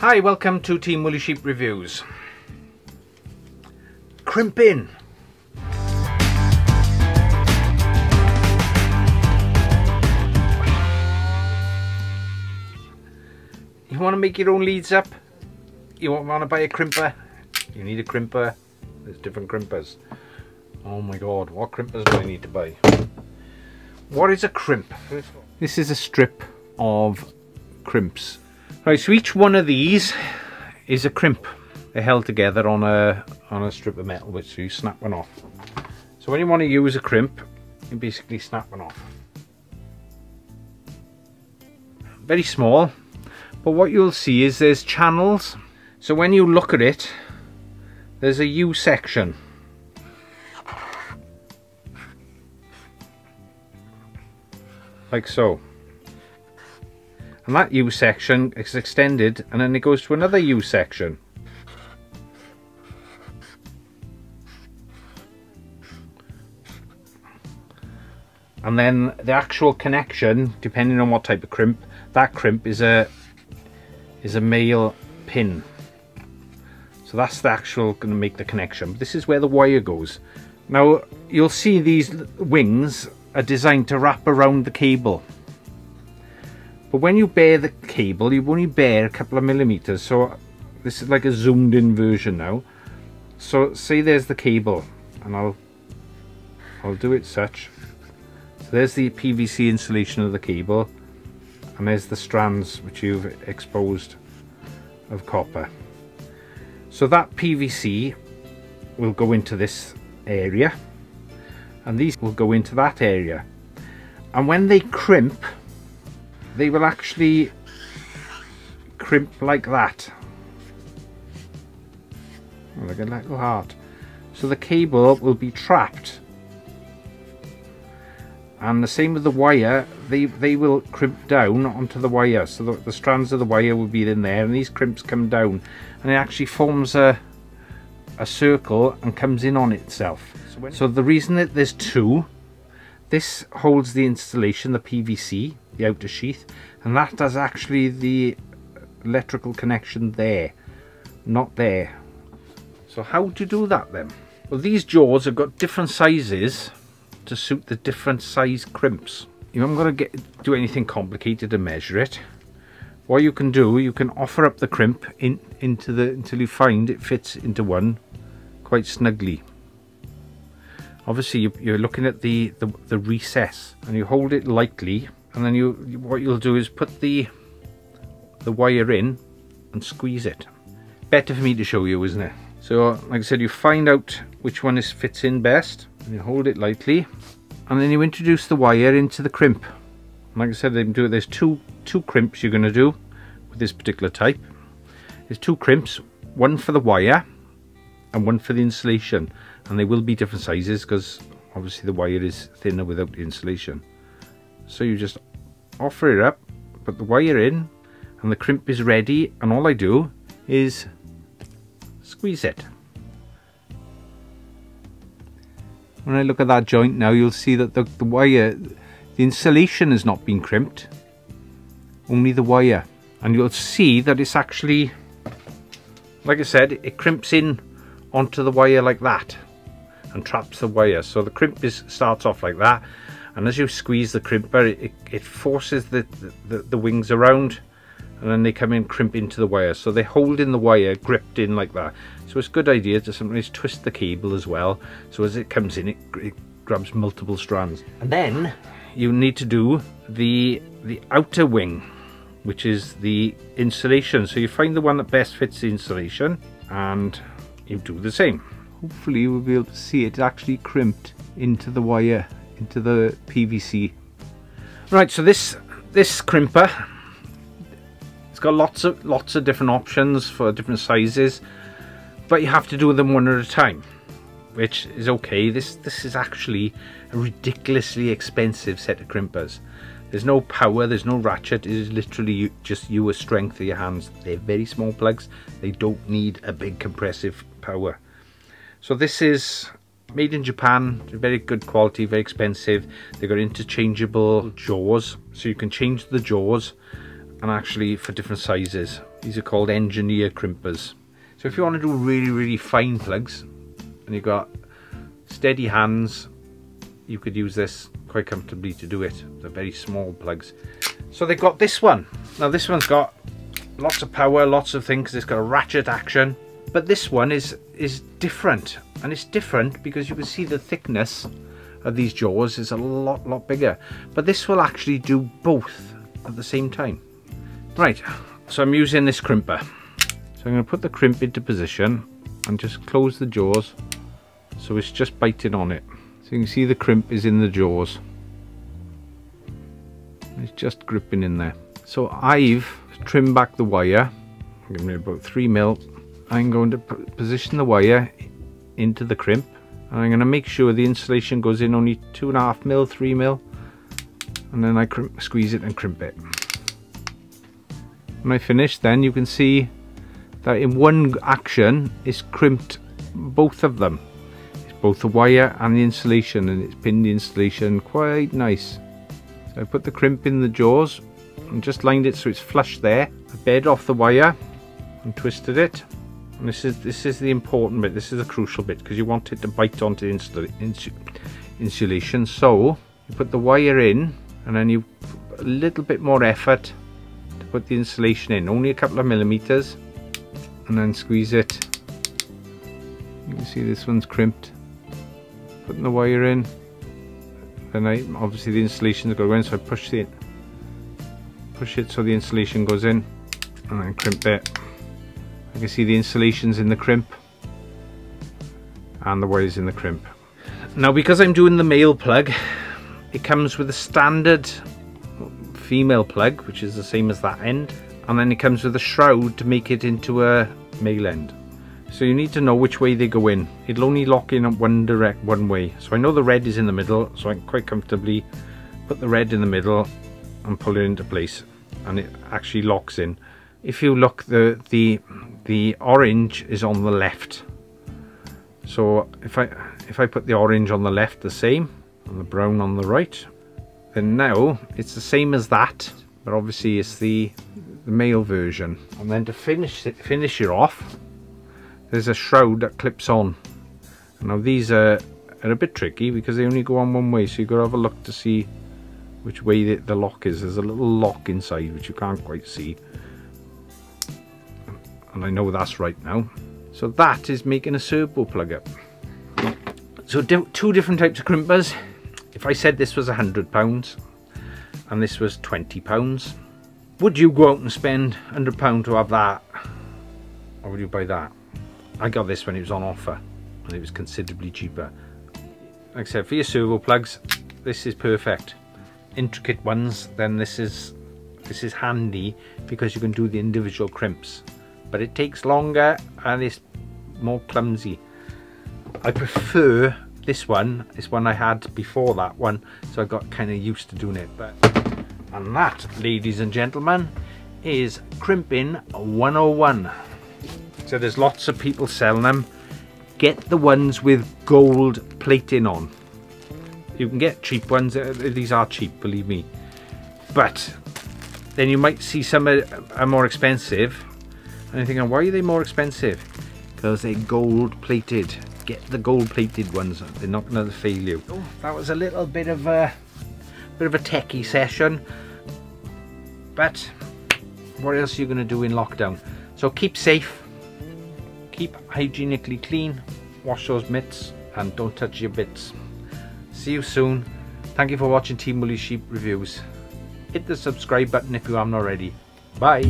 Hi, welcome to Team Wooly Sheep Reviews. Crimping. You want to make your own leads up? You want to buy a crimper? You need a crimper? There's different crimpers. Oh my god, what crimpers do I need to buy? What is a crimp? This is a strip of crimps. Right, so each one of these is a crimp. They're held together on a on a strip of metal which you snap one off. So when you want to use a crimp, you basically snap one off. Very small, but what you'll see is there's channels. So when you look at it, there's a U section. Like so. And that U section is extended and then it goes to another U section. And then the actual connection, depending on what type of crimp, that crimp is a is a male pin. So that's the actual going to make the connection. This is where the wire goes. Now you'll see these wings are designed to wrap around the cable. But when you bare the cable, you only bare a couple of millimeters. So this is like a zoomed in version now. So say there's the cable and I'll I'll do it such. So there's the PVC insulation of the cable and there's the strands which you've exposed of copper. So that PVC will go into this area and these will go into that area. And when they crimp, they will actually crimp like that. Like a little heart. So the cable will be trapped. And the same with the wire, they, they will crimp down onto the wire. So the, the strands of the wire will be in there and these crimps come down. And it actually forms a, a circle and comes in on itself. So, so the reason that there's two, this holds the installation, the PVC, the outer sheath, and that does actually the electrical connection there, not there. So how to do that then? Well these jaws have got different sizes to suit the different size crimps. You haven't got to get, do anything complicated to measure it. What you can do, you can offer up the crimp in, into the until you find it fits into one quite snugly. Obviously you, are looking at the, the, the recess and you hold it lightly and then you what you'll do is put the the wire in and squeeze it. Better for me to show you isn't it? So like I said you find out which one is fits in best and you hold it lightly and then you introduce the wire into the crimp. Like I said they do there's two two crimps you're going to do with this particular type. There's two crimps, one for the wire and one for the insulation and they will be different sizes because obviously the wire is thinner without the insulation. So you just offer it up, put the wire in, and the crimp is ready, and all I do is squeeze it. When I look at that joint now, you'll see that the, the wire, the insulation has not been crimped, only the wire. And you'll see that it's actually, like I said, it crimps in onto the wire like that and traps the wire. So the crimp is, starts off like that and as you squeeze the crimper it, it forces the, the, the, wings around and then they come in crimp into the wire. So they hold in the wire gripped in like that. So it's a good idea to sometimes twist the cable as well. So as it comes in it, it grabs multiple strands. And then you need to do the the outer wing which is the insulation. So you find the one that best fits the insulation and you do the same hopefully we'll be able to see it actually crimped into the wire into the PVC. Right, so this this crimper, it's got lots of lots of different options for different sizes, but you have to do them one at a time, which is okay. This this is actually a ridiculously expensive set of crimpers. There's no power, there's no ratchet, it is literally just you your strength of your hands. They're very small plugs, they don't need a big compressive power. So this is made in Japan, very good quality, very expensive. They've got interchangeable jaws, so you can change the jaws and actually for different sizes. These are called engineer crimpers. So if you want to do really, really fine plugs, and you've got steady hands, you could use this quite comfortably to do it. They're very small plugs. So they've got this one. Now this one's got lots of power, lots of things. It's got a ratchet action. But this one is is different. And it's different because you can see the thickness of these jaws is a lot, lot bigger. But this will actually do both at the same time. Right, so I'm using this crimper. So I'm going to put the crimp into position and just close the jaws so it's just biting on it. So you can see the crimp is in the jaws. It's just gripping in there. So I've trimmed back the wire. I'm giving it about 3 mil. I'm going to position the wire into the crimp. And I'm going to make sure the insulation goes in only 2.5 mil, 3 mil. And then I crimp, squeeze it and crimp it. When I finish then you can see that in one action it's crimped both of them. It's both the wire and the insulation and it's pinned the insulation quite nice. So I put the crimp in the jaws and just lined it so it's flush there. I bed off the wire and twisted it. And this is this is the important bit, this is the crucial bit because you want it to bite onto the insul insulation. So you put the wire in and then you a little bit more effort to put the insulation in, only a couple of millimeters and then squeeze it. You can see this one's crimped. Putting the wire in. Then I obviously the insulation is going to go in so I push it push it so the insulation goes in and then crimp it. You can see the insulation's in the crimp and the wires in the crimp. Now because I'm doing the male plug it comes with a standard female plug which is the same as that end and then it comes with a shroud to make it into a male end. So you need to know which way they go in. It'll only lock in one direct one way. So I know the red is in the middle so I can quite comfortably put the red in the middle and pull it into place and it actually locks in. If you look the the the orange is on the left. So if I if I put the orange on the left the same and the brown on the right then now it's the same as that but obviously it's the the male version and then to finish it finish it off there's a shroud that clips on now these are, are a bit tricky because they only go on one way so you've got to have a look to see which way the, the lock is. There's a little lock inside which you can't quite see. And I know that's right now. So that is making a servo plug up. So two different types of crimpers. If I said this was a hundred pounds and this was 20 pounds, would you go out and spend 100 pound to have that? Or would you buy that? I got this when it was on offer and it was considerably cheaper. Like I said, for your servo plugs, this is perfect intricate ones then this is this is handy because you can do the individual crimps but it takes longer and it's more clumsy I prefer this one this one I had before that one so I got kind of used to doing it but and that ladies and gentlemen is crimping 101 so there's lots of people selling them get the ones with gold plating on you can get cheap ones. Uh, these are cheap, believe me. But then you might see some are, are more expensive. And you're thinking, why are they more expensive? Because they're gold plated. Get the gold plated ones. They're not going to fail you. Oh, that was a little bit of a bit of a techie session. But what else are you going to do in lockdown? So keep safe. Keep hygienically clean. Wash those mitts and don't touch your bits. See you soon. Thank you for watching Team Wooly Sheep Reviews. Hit the subscribe button if you haven't already. Bye.